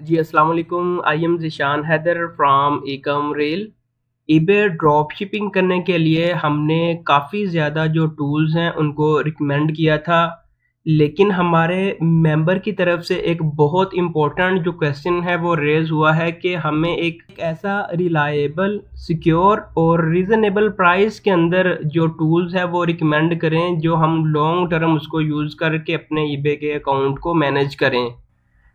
जी, अस्सलाम वालेकुम। I am Zishan Haider from Ekam rail. EBay drop shipping करने के लिए हमने काफ़ी ज़्यादा जो टूल्स हैं, उनको रिकमेंड किया था। लेकिन हमारे मेंबर की तरफ़ से एक बहुत इम्पोर्टेंट जो क्वेश्चन है, वो रेज हुआ है कि हमें एक ऐसा रिलायबल सिक्योर और रीज़नेबल प्राइस के अंदर जो टूल्स है, वो रिकमेंड करें, जो हम लॉन्ग टर्म उसको यूज़ करके अपने ईबे के अकाउंट को मैनेज करें।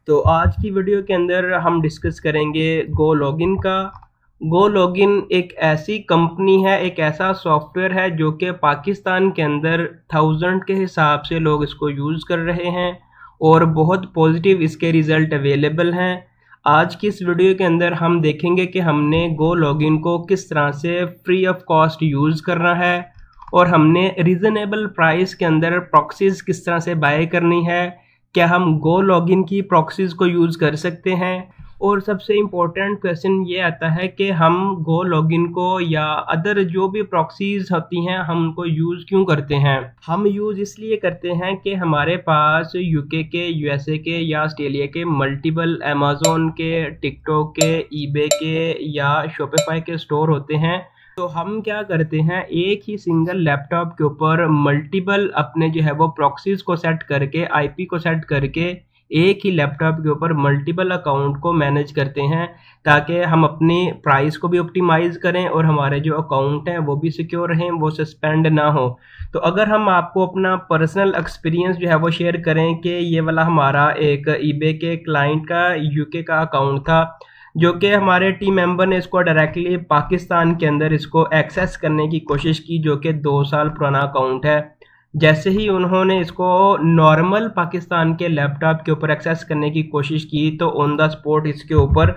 तो आज की वीडियो के अंदर हम डिस्कस करेंगे गो लॉगिन का। गो लॉगिन एक ऐसी कंपनी है, एक ऐसा सॉफ्टवेयर है जो कि पाकिस्तान के अंदर थाउज़ेंड के हिसाब से लोग इसको यूज़ कर रहे हैं और बहुत पॉजिटिव इसके रिज़ल्ट अवेलेबल हैं। आज की इस वीडियो के अंदर हम देखेंगे कि हमने गो लॉगिन को किस तरह से फ्री ऑफ़ कॉस्ट यूज़ करना है और हमने रीज़नेबल प्राइस के अंदर प्रॉक्सीज किस तरह से बाय करनी है। क्या हम गो लॉगिन की प्रॉक्सीज को यूज़ कर सकते हैं? और सबसे इम्पोर्टेंट क्वेश्चन ये आता है कि हम गो लॉगिन को या अदर जो भी प्रॉक्सीज होती हैं, हम उनको यूज़ क्यों करते हैं? हम यूज़ इसलिए करते हैं कि हमारे पास यूके के यूएसए के या ऑस्ट्रेलिया के मल्टीपल अमेजोन के टिकटॉक के ईबे के या शोपेफाई के स्टोर होते हैं। तो हम क्या करते हैं, एक ही सिंगल लैपटॉप के ऊपर मल्टीपल अपने जो है वो प्रॉक्सीज को सेट करके आईपी को सेट करके एक ही लैपटॉप के ऊपर मल्टीपल अकाउंट को मैनेज करते हैं, ताकि हम अपनी प्राइस को भी ऑप्टिमाइज करें और हमारे जो अकाउंट हैं वो भी सिक्योर रहें, वो सस्पेंड ना हो। तो अगर हम आपको अपना पर्सनल एक्सपीरियंस जो है वो शेयर करें कि ये वाला हमारा एक ईबे के क्लाइंट का यूके का अकाउंट था जो कि हमारे टीम मेंबर ने इसको डायरेक्टली पाकिस्तान के अंदर इसको एक्सेस करने की कोशिश की, जो कि दो साल पुराना अकाउंट है। जैसे ही उन्होंने इसको नॉर्मल पाकिस्तान के लैपटॉप के ऊपर एक्सेस करने की कोशिश की तो ऑन द स्पॉट इसके ऊपर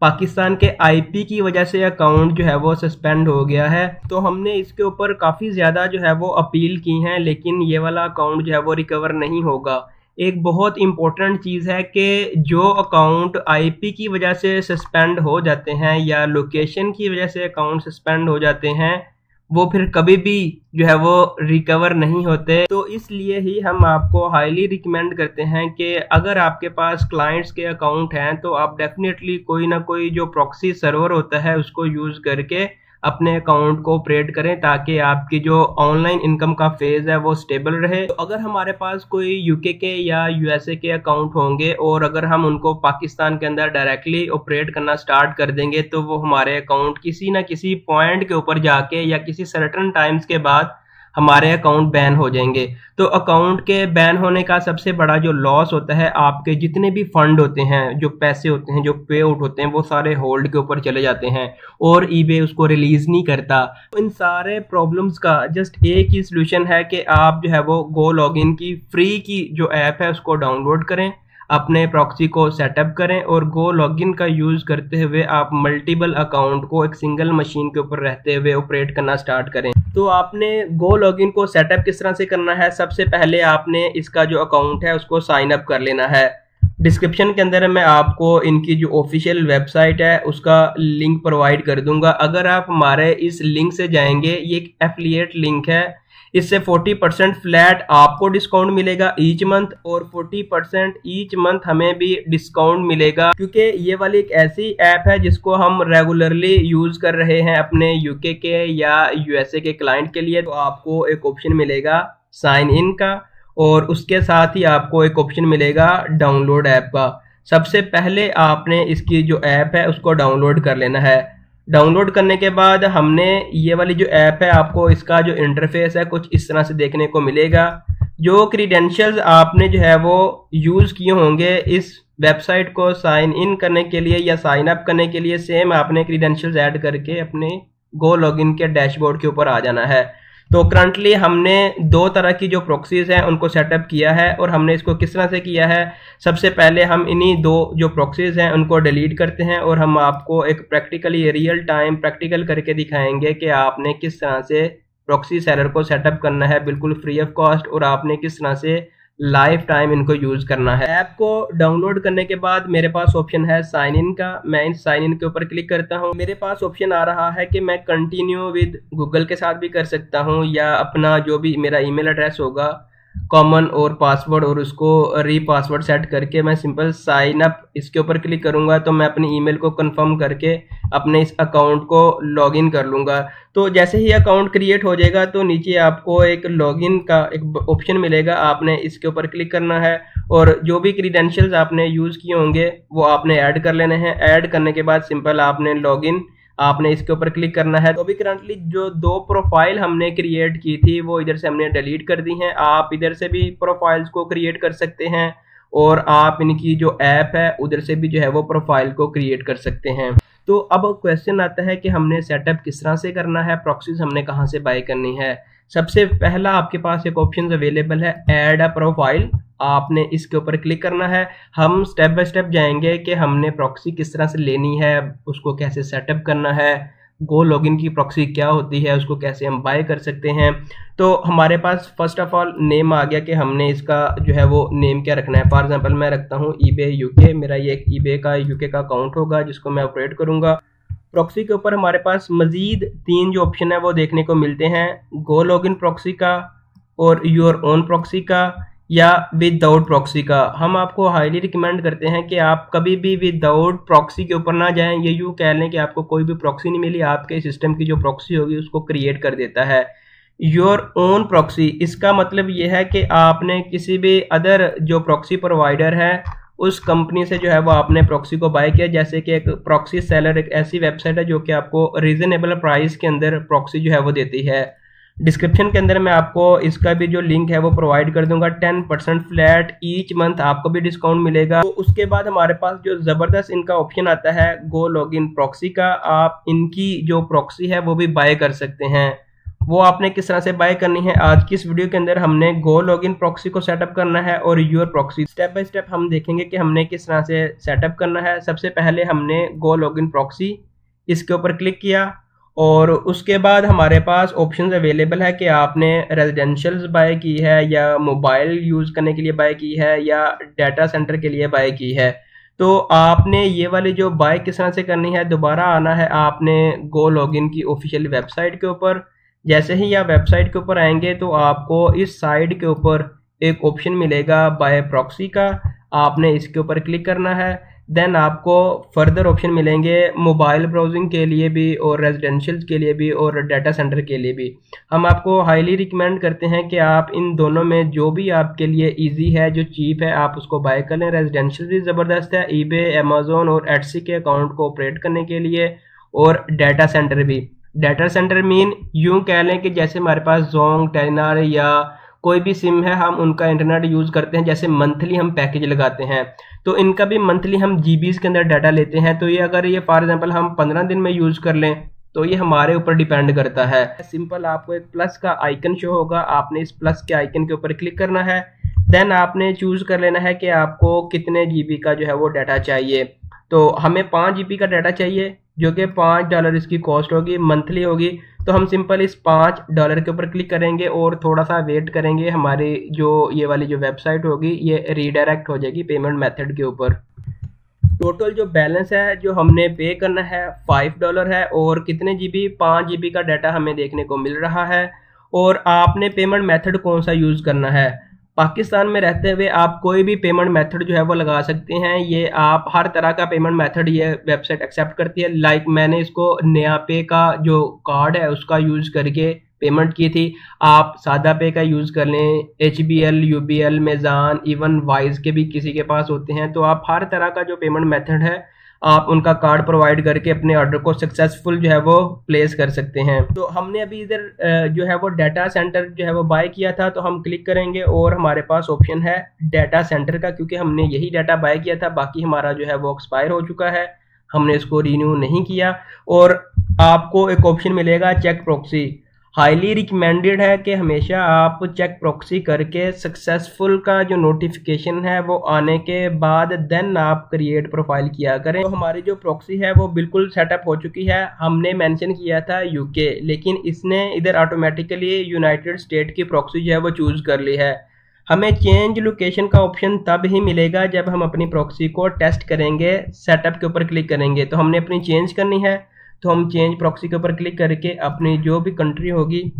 पाकिस्तान के आईपी की वजह से अकाउंट जो है वो सस्पेंड हो गया है। तो हमने इसके ऊपर काफ़ी ज़्यादा जो है वो अपील की हैं, लेकिन ये वाला अकाउंट जो है वो रिकवर नहीं होगा। एक बहुत इम्पोर्टेंट चीज़ है कि जो अकाउंट आईपी की वजह से सस्पेंड हो जाते हैं या लोकेशन की वजह से अकाउंट सस्पेंड हो जाते हैं, वो फिर कभी भी जो है वो रिकवर नहीं होते। तो इसलिए ही हम आपको हाईली रिकमेंड करते हैं कि अगर आपके पास क्लाइंट्स के अकाउंट हैं तो आप डेफिनेटली कोई ना कोई जो प्रॉक्सी सर्वर होता है, उसको यूज़ करके अपने अकाउंट को ऑपरेट करें ताकि आपकी जो ऑनलाइन इनकम का फ़ेज़ है वो स्टेबल रहे। तो अगर हमारे पास कोई यूके के या यूएसए के अकाउंट होंगे और अगर हम उनको पाकिस्तान के अंदर डायरेक्टली ऑपरेट करना स्टार्ट कर देंगे तो वो हमारे अकाउंट किसी ना किसी पॉइंट के ऊपर जाके या किसी सर्टन टाइम्स के बाद हमारे अकाउंट बैन हो जाएँगे। तो अकाउंट के बैन होने का सबसे बड़ा जो लॉस होता है, आपके जितने भी फंड होते हैं, जो पैसे होते हैं, जो पे आउट होते हैं, वो सारे होल्ड के ऊपर चले जाते हैं और ईबे उसको रिलीज़ नहीं करता। तो इन सारे प्रॉब्लम्स का जस्ट एक ही सोल्यूशन है कि आप जो है वो गो लॉगिन की फ्री की जो ऐप है, उसको डाउनलोड करें। अपने प्रॉक्सी को सेटअप करें और गो लॉगिन का यूज़ करते हुए आप मल्टीपल अकाउंट को एक सिंगल मशीन के ऊपर रहते हुए ऑपरेट करना स्टार्ट करें। तो आपने गो लॉगिन को सेटअप किस तरह से करना है? सबसे पहले आपने इसका जो अकाउंट है उसको साइन अप कर लेना है। डिस्क्रिप्शन के अंदर मैं आपको इनकी जो ऑफिशियल वेबसाइट है उसका लिंक प्रोवाइड कर दूँगा। अगर आप हमारे इस लिंक से जाएँगे, ये एक एफिलिएट लिंक है। इससे 40 परसेंट फ्लैट आपको डिस्काउंट मिलेगा ईच मंथ और 40 परसेंट ईच मंथ हमें भी डिस्काउंट मिलेगा। क्योंकि ये वाली एक ऐसी ऐप है जिसको हम रेगुलरली यूज़ कर रहे हैं अपने यूके के या यूएसए के क्लाइंट के लिए। तो आपको एक ऑप्शन मिलेगा साइन इन का और उसके साथ ही आपको एक ऑप्शन मिलेगा डाउनलोड ऐप का। सबसे पहले आपने इसकी जो ऐप है उसको डाउनलोड कर लेना है। डाउनलोड करने के बाद हमने ये वाली जो ऐप है, आपको इसका जो इंटरफेस है, कुछ इस तरह से देखने को मिलेगा। जो क्रीडेंशियल्स आपने जो है वो यूज़ किए होंगे इस वेबसाइट को साइन इन करने के लिए या साइन अप करने के लिए सेम आपने क्रीडेंशियल्स ऐड करके अपने गो लॉगिन के डैशबोर्ड के ऊपर आ जाना है। तो करंटली हमने दो तरह की जो प्रोक्सीज हैं, उनको सेटअप किया है और हमने इसको किस तरह से किया है, सबसे पहले हम इन्हीं दो जो प्रोक्सीज हैं, उनको डिलीट करते हैं और हम आपको एक प्रैक्टिकली रियल टाइम प्रैक्टिकल करके दिखाएँगे कि आपने किस तरह से प्रॉक्सी सेलर को सेटअप करना है, बिल्कुल फ्री ऑफ़ कॉस्ट और आपने किस तरह से लाइफ टाइम इनको यूज़ करना है। ऐप को डाउनलोड करने के बाद मेरे पास ऑप्शन है साइन इन का। मैं इन साइन इन के ऊपर क्लिक करता हूँ। मेरे पास ऑप्शन आ रहा है कि मैं कंटिन्यू विद गूगल के साथ भी कर सकता हूँ या अपना जो भी मेरा ईमेल एड्रेस होगा कॉमन और पासवर्ड और उसको री पासवर्ड सेट करके मैं सिंपल साइन अप इसके ऊपर क्लिक करूँगा तो मैं अपनी ईमेल को कंफर्म करके अपने इस अकाउंट को लॉगिन कर लूँगा। तो जैसे ही अकाउंट क्रिएट हो जाएगा तो नीचे आपको एक लॉगिन का एक ऑप्शन मिलेगा, आपने इसके ऊपर क्लिक करना है और जो भी क्रीडेंशियल्स आपने यूज़ किए होंगे, वो आपने ऐड कर लेने हैं। ऐड करने के बाद सिंपल आपने लॉगिन आपने इसके ऊपर क्लिक करना है। तो अभी करंटली जो दो प्रोफ़ाइल हमने क्रिएट की थी, वो इधर से हमने डिलीट कर दी हैं। आप इधर से भी प्रोफाइल्स को क्रिएट कर सकते हैं और आप इनकी जो ऐप है, उधर से भी जो है वो प्रोफ़ाइल को क्रिएट कर सकते हैं। तो अब क्वेश्चन आता है कि हमने सेटअप किस तरह से करना है प्रॉक्सीज हमने कहाँ से बाय करनी है? सबसे पहला आपके पास एक ऑप्शन अवेलेबल है एड अ प्रोफ़ाइल आपने इसके ऊपर क्लिक करना है। हम स्टेप बाय स्टेप जाएँगे कि हमने प्रॉक्सी किस तरह से लेनी है, उसको कैसे सेटअप करना है गो लॉगिन की प्रॉक्सी क्या होती है, उसको कैसे हम बाय कर सकते हैं। तो हमारे पास फ़र्स्ट ऑफ़ ऑल नेम आ गया कि हमने इसका जो है वो नेम क्या रखना है। फॉर एग्जांपल मैं रखता हूँ ईबे यूके मेरा ये एक ईबे का यूके का अकाउंट होगा, जिसको मैं ऑपरेट करूँगा। प्रॉक्सी के ऊपर हमारे पास मजीद तीन जो ऑप्शन है, वो देखने को मिलते हैं। गो लॉगिन प्रॉक्सी का और योर ओन प्रॉक्सी का या विदाउट प्रॉक्सी का। हम आपको हाईली रिकमेंड करते हैं कि आप कभी भी विदाउट प्रॉक्सी के ऊपर ना जाएँ। ये यूँ कह लें कि आपको कोई भी प्रॉक्सी नहीं मिली। आपके सिस्टम की जो प्रॉक्सी होगी, उसको क्रिएट कर देता है। योर ओन प्रॉक्सी इसका मतलब ये है कि आपने किसी भी अदर जो प्रॉक्सी प्रोवाइडर है उस कंपनी से जो है वो आपने प्रॉक्सी को बाय किया, जैसे कि एक प्रॉक्सी सेलर एक ऐसी वेबसाइट है जो कि आपको रीजनेबल प्राइस के अंदर प्रॉक्सी जो है वो देती है। डिस्क्रिप्शन के अंदर मैं आपको इसका भी जो लिंक है वो प्रोवाइड कर दूँगा। Ten percent flat each month आपको भी डिस्काउंट मिलेगा। तो उसके बाद हमारे पास जो ज़बरदस्त इनका ऑप्शन आता है गो लॉग इन प्रॉक्सी का, आप इनकी जो प्रॉक्सी है वो भी बाय कर सकते हैं। वो आपने किस तरह से बाय करनी है? आज की इस वीडियो के अंदर हमने गो लॉग इन प्रॉक्सी को सेटअप करना है और your proxy step by step हम देखेंगे कि हमने किस तरह से सेटअप करना है। सबसे पहले हमने गो लॉग इन प्रॉक्सी इसके ऊपर क्लिक किया और उसके बाद हमारे पास ऑप्शन अवेलेबल है कि आपने रेजिडेंशियल्स बाय की है या मोबाइल यूज़ करने के लिए बाय की है या डाटा सेंटर के लिए बाय की है। तो आपने ये वाली जो बाय किस तरह से करनी है, दोबारा आना है आपने गो लॉगिन की ऑफिशियल वेबसाइट के ऊपर। जैसे ही आप वेबसाइट के ऊपर आएँगे तो आपको इस साइड के ऊपर एक ऑप्शन मिलेगा बाय प्रॉक्सी का। आपने इसके ऊपर क्लिक करना है। देन आपको फर्दर ऑप्शन मिलेंगे मोबाइल ब्राउजिंग के लिए भी और रेजिडेंशियल के लिए भी और डाटा सेंटर के लिए भी। हम आपको हाईली रिकमेंड करते हैं कि आप इन दोनों में जो भी आपके लिए इजी है, जो चीप है, आप उसको बाय कर लें। रेजिडेंशियल भी ज़बरदस्त है। ईबे अमेजोन और एटसी के अकाउंट को ऑपरेट करने के लिए और डाटा सेंटर भी। डाटा सेंटर मीन यूँ कह लें कि जैसे हमारे पास जोंग टेनार या कोई भी सिम है, हम उनका इंटरनेट यूज़ करते हैं, जैसे मंथली हम पैकेज लगाते हैं। तो इनका भी मंथली हम जी के अंदर डाटा लेते हैं। तो ये अगर ये फॉर एग्ज़ाम्पल हम पंद्रह दिन में यूज़ कर लें तो ये हमारे ऊपर डिपेंड करता है। सिंपल आपको एक प्लस का आइकन शो होगा। आपने इस प्लस के आइकन के ऊपर क्लिक करना है। देन आपने चूज़ कर लेना है कि आपको कितने जीबी का जो है वो डाटा चाहिए। तो हमें पाँच जीबी का डाटा चाहिए। जो कि पाँच डॉलर इसकी कॉस्ट होगी मंथली होगी तो हम सिंपल इस पाँच डॉलर के ऊपर क्लिक करेंगे और थोड़ा सा वेट करेंगे। हमारी जो ये वाली जो वेबसाइट होगी, ये रीडायरेक्ट हो जाएगी पेमेंट मेथड के ऊपर। टोटल जो बैलेंस है, जो हमने पे करना है फाइव डॉलर है और कितने जीबी पाँच जीबी का डाटा हमें देखने को मिल रहा है। और आपने पेमेंट मेथड कौन सा यूज़ करना है? पाकिस्तान में रहते हुए आप कोई भी पेमेंट मेथड जो है वो लगा सकते हैं। ये आप हर तरह का पेमेंट मेथड ये वेबसाइट एक्सेप्ट करती है। लाइक मैंने इसको नया पे का जो कार्ड है उसका यूज़ करके पेमेंट की थी। आप सादा पे का यूज़ कर लें। H B L U B L Meezan even Wise के भी किसी के पास होते हैं। तो आप हर तरह का जो पेमेंट मेथड है आप उनका कार्ड प्रोवाइड करके अपने ऑर्डर को सक्सेसफुल जो है वो प्लेस कर सकते हैं। तो हमने अभी इधर जो है वो डाटा सेंटर जो है वो बाय किया था तो हम क्लिक करेंगे और हमारे पास ऑप्शन है डाटा सेंटर का, क्योंकि हमने यही डाटा बाय किया था, बाकी हमारा जो है वो एक्सपायर हो चुका है। हमने इसको रीन्यू नहीं किया और आपको एक ऑप्शन मिलेगा चेक प्रोक्सी हाईली रिकमेंडेड है कि हमेशा आप चेक प्रॉक्सी करके सक्सेसफुल का जो नोटिफिकेशन है वो आने के बाद देन आप क्रिएट प्रोफ़ाइल किया करें। तो हमारी जो प्रॉक्सी है वो बिल्कुल सेटअप हो चुकी है। हमने मेंशन किया था यूके लेकिन इसने इधर ऑटोमेटिकली यूनाइटेड स्टेट की प्रॉक्सी जो है वो चूज़ कर ली है। हमें चेंज लोकेशन का ऑप्शन तब ही मिलेगा जब हम अपनी प्रॉक्सी को टेस्ट करेंगे सेटअप के ऊपर क्लिक करेंगे। तो हमने अपनी चेंज करनी है। तो हम चेंज प्रॉक्सी के ऊपर क्लिक करके अपनी जो भी कंट्री होगी,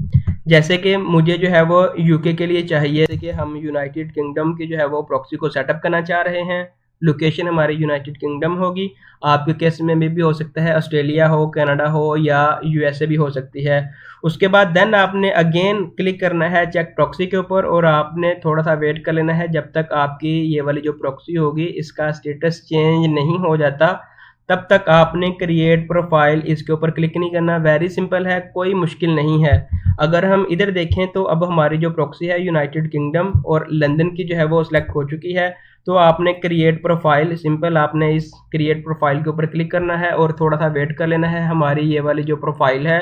जैसे कि मुझे जो है वो यूके के लिए चाहिए। कि हम यूनाइटेड किंगडम की जो है वो प्रॉक्सी को सेटअप करना चाह रहे हैं। लोकेशन हमारी यूनाइटेड किंगडम होगी। आपके केस में भी हो सकता है ऑस्ट्रेलिया हो कनाडा हो या यूएसए भी हो सकती है। उसके बाद देन आपने अगेन क्लिक करना है चेक प्रॉक्सी के ऊपर और आपने थोड़ा सा वेट कर लेना है जब तक आपकी ये वाली जो प्रॉक्सी होगी, इसका स्टेटस चेंज नहीं हो जाता। तब तक आपने क्रिएट प्रोफ़ाइल इसके ऊपर क्लिक नहीं करना। वेरी सिंपल है, कोई मुश्किल नहीं है। अगर हम इधर देखें तो अब हमारी जो प्रॉक्सी है यूनाइटेड किंगडम और लंदन की जो है वो सिलेक्ट हो चुकी है। तो आपने क्रिएट प्रोफ़ाइल सिंपल आपने इस क्रिएट प्रोफ़ाइल के ऊपर क्लिक करना है और थोड़ा सा वेट कर लेना है। हमारी ये वाली जो प्रोफ़ाइल है,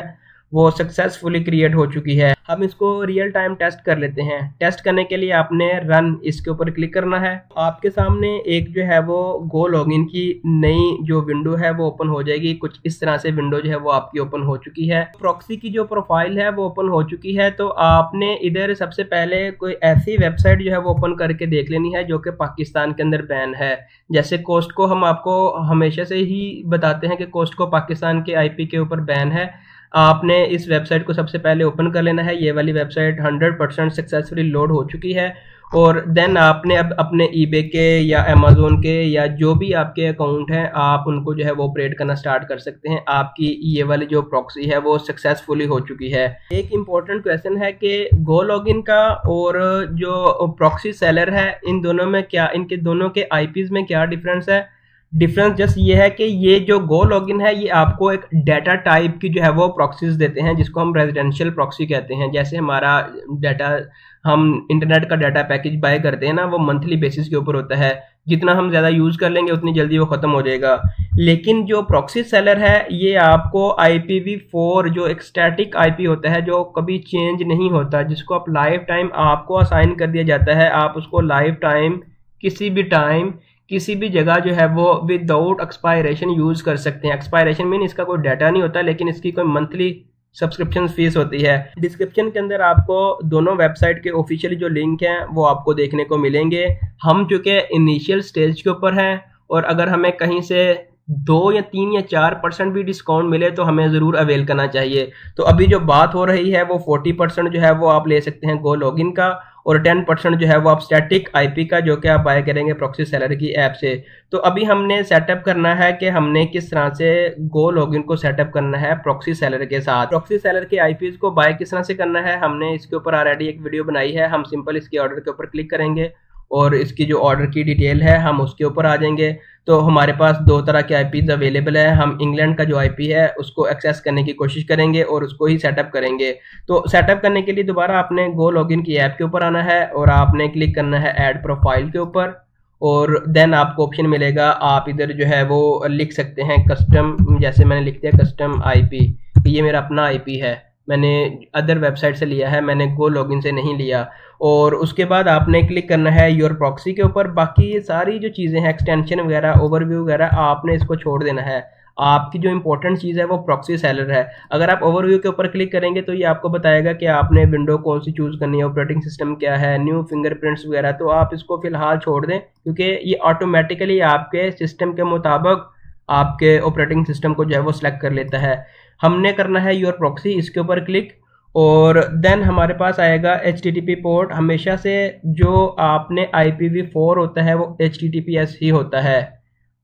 वो सक्सेसफुली क्रिएट हो चुकी है। हम इसको रियल टाइम टेस्ट कर लेते हैं। टेस्ट करने के लिए आपने रन इसके ऊपर क्लिक करना है। आपके सामने एक जो है वो गो लॉगिन की नई जो विंडो है वो ओपन हो जाएगी। कुछ इस तरह से विंडो जो है वो आपकी ओपन हो चुकी है। प्रॉक्सी की जो प्रोफ़ाइल है वो ओपन हो चुकी है। तो आपने इधर सबसे पहले कोई ऐसी वेबसाइट जो है वो ओपन करके देख लेनी है जो कि पाकिस्तान के अंदर बैन है। जैसे कोस्ट को हम आपको हमेशा से ही बताते हैं कि कोस्ट को पाकिस्तान के आईपी के ऊपर बैन है। आपने इस वेबसाइट को सबसे पहले ओपन कर लेना है। ये वाली वेबसाइट 100 परसेंट सक्सेसफुली लोड हो चुकी है और देन आपने अब अपने ईबे के या अमेजोन के या जो भी आपके अकाउंट हैं, आप उनको जो है वो ऑपरेट करना स्टार्ट कर सकते हैं। आपकी ये वाली जो प्रॉक्सी है वो सक्सेसफुली हो चुकी है। एक इंपॉर्टेंट क्वेश्चन है कि गो लॉगिन का और जो प्रॉक्सी सेलर है, इन दोनों में क्या, इनके दोनों के आईपीज में क्या डिफरेंस है? डिफरेंस जस्ट ये है कि ये जो गो लॉगिन है, ये आपको एक डाटा टाइप की जो है वो प्रॉक्सीज देते हैं, जिसको हम रेजिडेंशियल प्रॉक्सी कहते हैं। जैसे हमारा डाटा हम इंटरनेट का डाटा पैकेज बाय करते हैं ना, वो मंथली बेसिस के ऊपर होता है। जितना हम ज़्यादा यूज़ कर लेंगे, उतनी जल्दी वो ख़त्म हो जाएगा। लेकिन जो प्रॉक्सी सेलर है, ये आपको आई फोर जो एक स्टैटिक आई पी होता है, जो कभी चेंज नहीं होता, जिसको आप लाइफ टाइम आपको असाइन कर दिया जाता है, आप उसको लाइफ टाइम किसी भी टाइम किसी भी जगह जो है वो विदाउट एक्सपायरेशन यूज़ कर सकते हैं। एक्सपायरेशन मीन इसका कोई डाटा नहीं होता, लेकिन इसकी कोई मंथली सब्सक्रिप्शन फ़ीस होती है। डिस्क्रिप्शन के अंदर आपको दोनों वेबसाइट के ऑफिशियली जो लिंक हैं, वो आपको देखने को मिलेंगे। हम चूँकि इनिशियल स्टेज के ऊपर हैं, और अगर हमें कहीं से दो या तीन या चार परसेंट भी डिस्काउंट मिले तो हमें ज़रूर अवेल करना चाहिए। तो अभी जो बात हो रही है, वो फोर्टी परसेंट जो है वो आप ले सकते हैं गो लॉगिन का और टेन परसेंट जो है वो आप स्टैटिक आईपी का जो कि आप बाय करेंगे प्रॉक्सी सेलर की ऐप से। तो अभी हमने सेटअप करना है कि हमने किस तरह से गो लॉगिन को सेटअप करना है प्रॉक्सी सेलर के साथ। प्रॉक्सी सेलर के आईपीज को बाय किस तरह से करना है, हमने इसके ऊपर ऑलरेडी एक वीडियो बनाई है, हम सिंपल इसके ऑर्डर के ऊपर क्लिक करेंगे। और इसकी जो ऑर्डर की डिटेल है, हम उसके ऊपर आ जाएँगे। तो हमारे पास दो तरह के आईपीज अवेलेबल है। हम इंग्लैंड का जो आईपी है, उसको एक्सेस करने की कोशिश करेंगे और उसको ही सेटअप करेंगे। तो सेटअप करने के लिए दोबारा आपने गो लॉगिन की ऐप के ऊपर आना है और आपने क्लिक करना है ऐड प्रोफ़ाइल के ऊपर और देन आपको ऑप्शन मिलेगा। आप इधर जो है वो लिख सकते हैं कस्टम जैसे मैंने लिख दिया कस्टम आईपी ये मेरा अपना आईपी है। मैंने अदर वेबसाइट से लिया है, मैंने गो लॉगिन से नहीं लिया। और उसके बाद आपने क्लिक करना है योर प्रॉक्सी के ऊपर। बाकी ये सारी जो चीज़ें हैं एक्सटेंशन वगैरह ओवरव्यू वगैरह, आपने इसको छोड़ देना है। आपकी जो इंपॉर्टेंट चीज़ है वो प्रॉक्सी सेलर है। अगर आप ओवरव्यू के ऊपर क्लिक करेंगे तो ये आपको बताएगा कि आपने विंडो कौन सी चूज़ करनी है ऑपरेटिंग सिस्टम क्या है न्यू फिंगरप्रिंट्स वगैरह। तो आप इसको फ़िलहाल छोड़ दें, क्योंकि ये ऑटोमेटिकली आपके सिस्टम के मुताबिक आपके ऑपरेटिंग सिस्टम को जो है वो सिलेक्ट कर लेता है। हमने करना है योर प्रॉक्सी इसके ऊपर क्लिक और देन हमारे पास आएगा HTTP पोर्ट हमेशा से जो आपने आई फोर होता है, वो HTTPS ही होता है।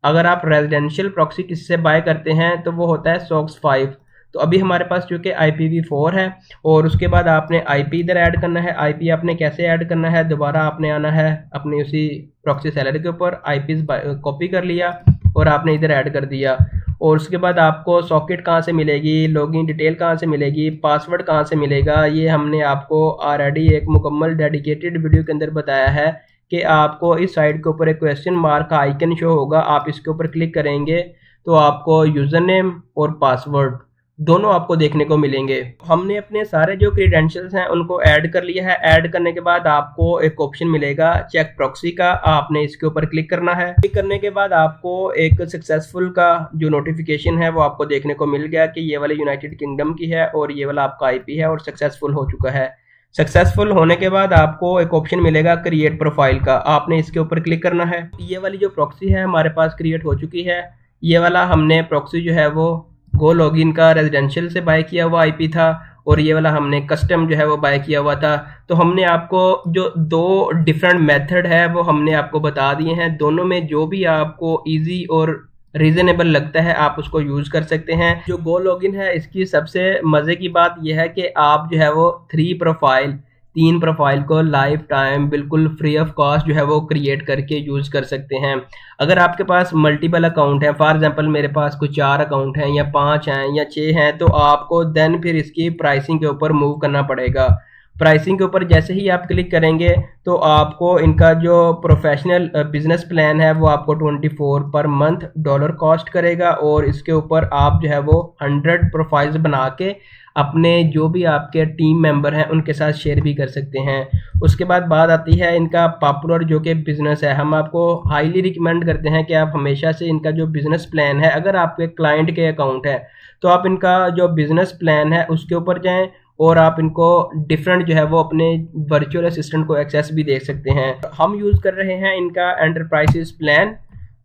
अगर आप रेजिडेंशियल प्रॉक्सी किससे बाय करते हैं तो वो होता है सॉक्स फाइव तो अभी हमारे पास चूँकि आई पी वी फोर है, और उसके बाद आपने आई पी इधर ऐड करना है। आई पी आपने कैसे ऐड करना है, दोबारा आपने आना है अपनी उसी प्रॉक्सी सैलरी के ऊपर। आई पी कॉपी कर लिया, और आपने इधर ऐड कर दिया। और उसके बाद आपको सॉकेट कहाँ से मिलेगी लॉगिन डिटेल कहाँ से मिलेगी पासवर्ड कहाँ से मिलेगा, ये हमने आपको ऑलरेडी एक मुकम्मल डेडिकेटेड वीडियो के अंदर बताया है कि आपको इस साइड के ऊपर एक क्वेश्चन मार्क का आइकन शो होगा, आप इसके ऊपर क्लिक करेंगे तो आपको यूज़र नेम और पासवर्ड दोनों आपको देखने को मिलेंगे। हमने अपने सारे जो क्रीडेंशियल्स हैं, उनको ऐड कर लिया है। ऐड करने के बाद आपको एक ऑप्शन मिलेगा चेक प्रॉक्सी का। आपने इसके ऊपर क्लिक करना है। क्लिक करने के बाद आपको एक सक्सेसफुल का जो नोटिफिकेशन है, वो आपको देखने को मिल गया कि ये वाले यूनाइटेड किंगडम की है और ये वाला आपका आईपी है और सक्सेसफुल हो चुका है। सक्सेसफुल होने के बाद आपको एक ऑप्शन मिलेगा क्रिएट प्रोफ़ाइल का। आपने इसके ऊपर क्लिक करना है। ये वाली जो प्रॉक्सी है, हमारे पास क्रिएट हो चुकी है। ये वाला हमने प्रॉक्सी जो है, वो गो लॉगिन का रेजिडेंशियल से बाय किया हुआ आईपी था और ये वाला हमने कस्टम जो है वो बाय किया हुआ था। तो हमने आपको जो दो डिफरेंट मेथड है, वो हमने आपको बता दिए हैं। दोनों में जो भी आपको इजी और रीजनेबल लगता है, आप उसको यूज़ कर सकते हैं। जो गो लॉगिन है, इसकी सबसे मज़े की बात यह है कि आप जो है वो थ्री प्रोफ़ाइल तीन प्रोफ़ाइल को लाइफ टाइम बिल्कुल फ्री ऑफ़ कॉस्ट जो है वो क्रिएट करके यूज़ कर सकते हैं। अगर आपके पास मल्टीपल अकाउंट है फॉर एग्जांपल मेरे पास कुछ चार अकाउंट हैं या पाँच हैं या छः हैं तो आपको देन फिर इसकी प्राइसिंग के ऊपर मूव करना पड़ेगा। प्राइसिंग के ऊपर जैसे ही आप क्लिक करेंगे तो आपको इनका जो प्रोफेशनल बिज़नेस प्लान है, वो आपको 24 पर मंथ डॉलर कॉस्ट करेगा और इसके ऊपर आप जो है वो 100 प्रोफाइल्स बना के अपने जो भी आपके टीम मेंबर हैं, उनके साथ शेयर भी कर सकते हैं। उसके बाद बात आती है इनका पॉपुलर जो कि बिज़नेस है। हम आपको हाईली रिकमेंड करते हैं कि आप हमेशा से इनका जो बिज़नेस प्लान है, अगर आपके क्लाइंट के अकाउंट है तो आप इनका जो बिज़नेस प्लान है, उसके ऊपर जाएँ और आप इनको डिफरेंट जो है, वो अपने वर्चुअल असिस्टेंट को एक्सेस भी देख सकते हैं। हम यूज़ कर रहे हैं इनका एंटरप्राइजेस प्लान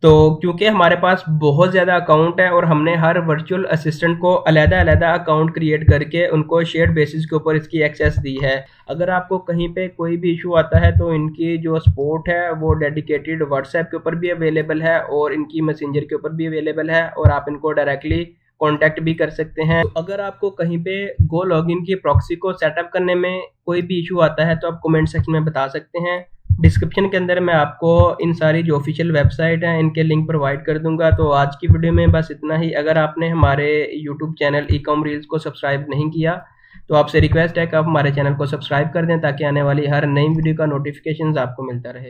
तो क्योंकि हमारे पास बहुत ज़्यादा अकाउंट है और हमने हर वर्चुअल असिस्टेंट को अलहदा अलहदा अकाउंट क्रिएट करके उनको शेयर बेसिस के ऊपर इसकी एक्सेस दी है। अगर आपको कहीं पे कोई भी इशू आता है तो इनकी जो सपोर्ट है, वो डेडिकेटेड व्हाट्सएप के ऊपर भी अवेलेबल है और इनकी मैसेंजर के ऊपर भी अवेलेबल है और आप इनको डायरेक्टली कॉन्टैक्ट भी कर सकते हैं। तो अगर आपको कहीं पे गो लॉगिन की प्रॉक्सी को सेटअप करने में कोई भी इशू आता है तो आप कमेंट सेक्शन में बता सकते हैं। डिस्क्रिप्शन के अंदर मैं आपको इन सारी जो ऑफिशियल वेबसाइट हैं, इनके लिंक प्रोवाइड कर दूँगा। तो आज की वीडियो में बस इतना ही। अगर आपने हमारे YouTube channel e com reels को सब्सक्राइब नहीं किया तो आपसे रिक्वेस्ट है कि आप हमारे चैनल को सब्सक्राइब कर दें, ताकि आने वाली हर नई वीडियो का नोटिफिकेशन आपको मिलता रहे।